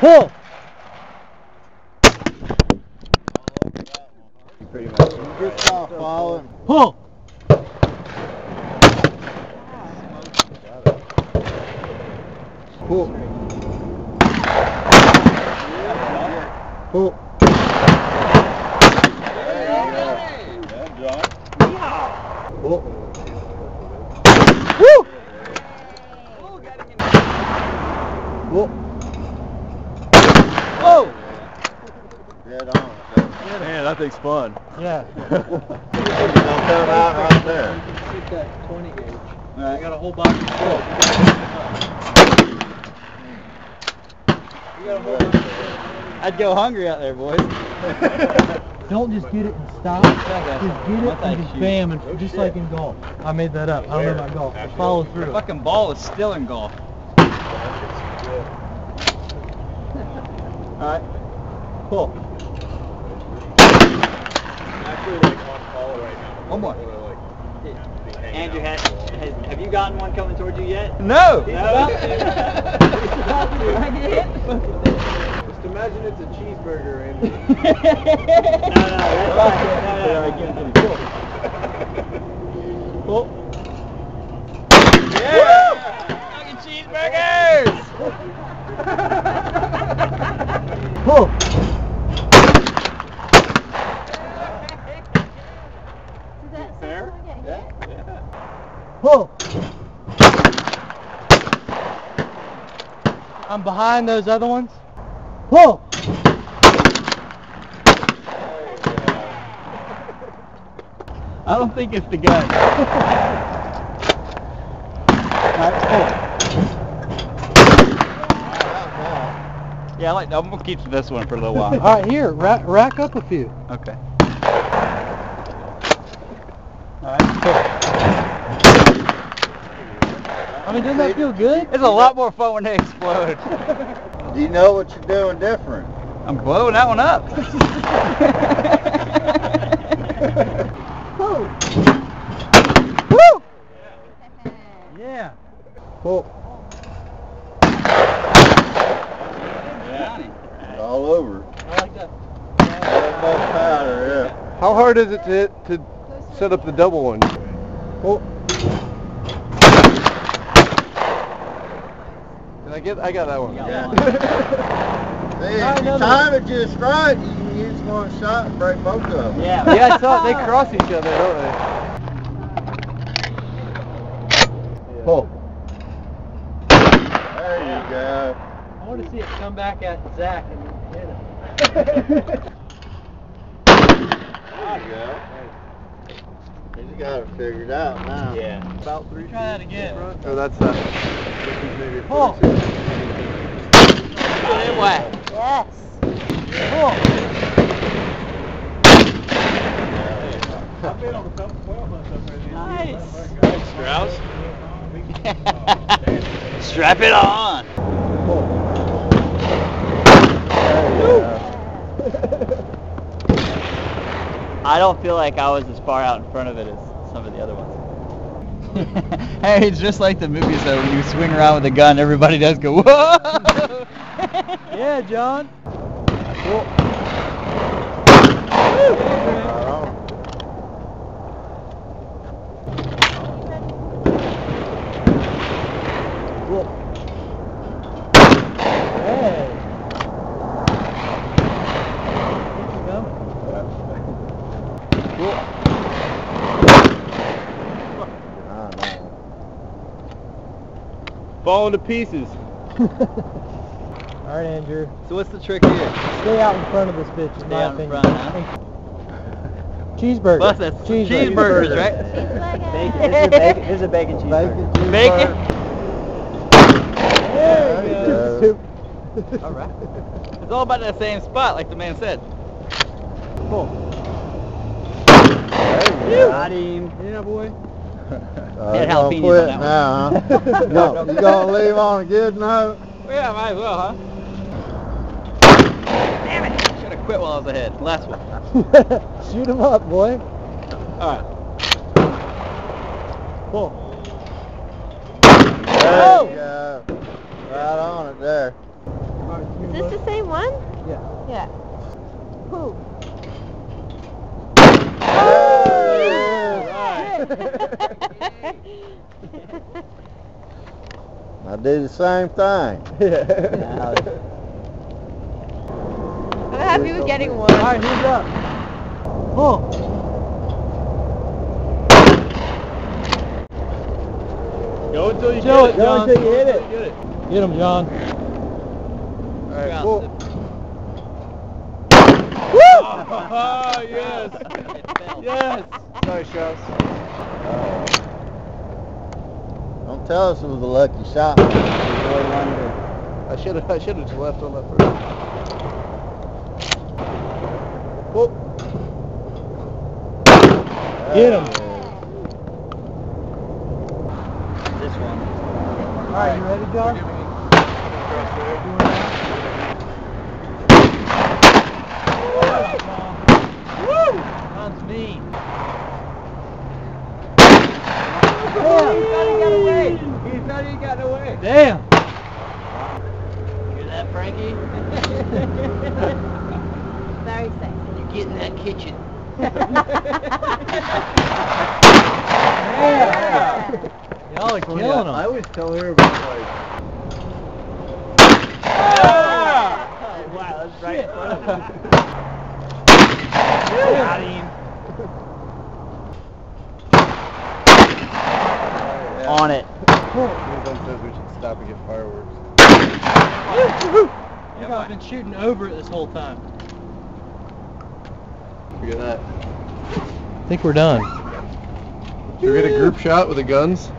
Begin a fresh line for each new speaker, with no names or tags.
Pull.
Pretty much. Good stuff, Fallen.
Pull.
Pull. Pull. Pull.
Woo!
Pull.
Whoa!
Dead on.
Man, that thing's fun.
Yeah.
Don't out right there.
Shoot that 20 gauge.
Alright.
I got a whole box of full. You got a whole box of
I'd go hungry out there, boys.
Don't just get it and stop. Just get it and just bam, and just like in golf. I made that up. I don't know about golf. Follow
The
through.
The fucking ball is still in golf.
Alright. Pull.
One more. Andrew, has, has, have you gotten one coming towards you yet?
No!
No?
Just imagine it's a cheeseburger and
no, no, that's fine. No, no, no.
Pull.
Yeah! Fucking cheeseburgers!
Pull.
Yeah.
Pull. I'm behind those other ones. Pull.
I don't think it's the gun. Yeah, I like. I'm gonna keep this one for a little while.
All right, here, rack up a few.
Okay.
I mean, doesn't that feel good?
It's a lot more fun when they explode.
Do you know what you're doing different?
I'm blowing that one up. Woo!
Yeah.
Pull. All over.
I like that.
That much powder, yeah.
How hard is it to to set up the double one?
Pull.
Did I get? I got that one.
Yeah. See, if you time it just right, you can use one shot and break both of them.
Yeah.
Yeah, I saw it. They cross each other, don't they?
Pull. There you go.
I want to see it come back at Zach and hit him.
There you go. He's got it figured out now.
Yeah.
About three.
Try that again.
Oh, that's that.
Pull.
Good whack.
Yes.
Pull.
Nice. Strouse. Strap it on. I don't feel like I was as far out in front of it as some of the other ones. hey, it's just like the movies though. When you swing around with a gun, everybody does go whoa.
Yeah, John. Hey. Keep coming.
I know.
Falling to pieces.
All right, Andrew.
so what's the trick here?
Stay out in front of this bitch, in
Stay
my
out in front, huh?
Cheeseburger.
Plus that's cheeseburgers, right?
Bacon. This is a bacon, this is a bacon cheeseburger.
Bacon.
There
There
you
you
go.
go.
All right. It's all about that same spot, like the man said.
Cool.
Got him.
Yeah, boy.
Uh,
Had
you gonna
jalapenos
quit
on
now,
that
huh? no, you gonna leave on a good note?
Yeah, might as well, huh? Damn it! Should have quit while I was ahead. Last one.
Shoot him up, boy.
All right.
Pull.
There
Oh!
you go. Right on it there.
Might you
Is this the same one?
Yeah.
Yeah. Who?
I do the same thing.
I'm happy with getting one.
Alright, hands up. Pull.
Go until you
Show
get
it,
it.
John.
Go until you hit it.
Get it. Get him, John.
Alright, pull. Oh, yes. Yes. Nice, Strouse.
Don't tell us it was a lucky shot.
I should have I should have just left on that first. Whoop.
Get him.
This one.
Alright, you ready, John? John's mean.
He thought he got away. He thought he got away.
Damn.
You hear that, Frankie?
Very sexy.
You get in that kitchen.
Yeah. Y'all are killing him.
I always tell her about like.
Wow, that's right in front of him.
Got him.
On it.
Everyone says we should stop and get fireworks.
You guys been shooting over it this whole time.
Look at that.
I think we're done.
Should we get a group shot with the guns?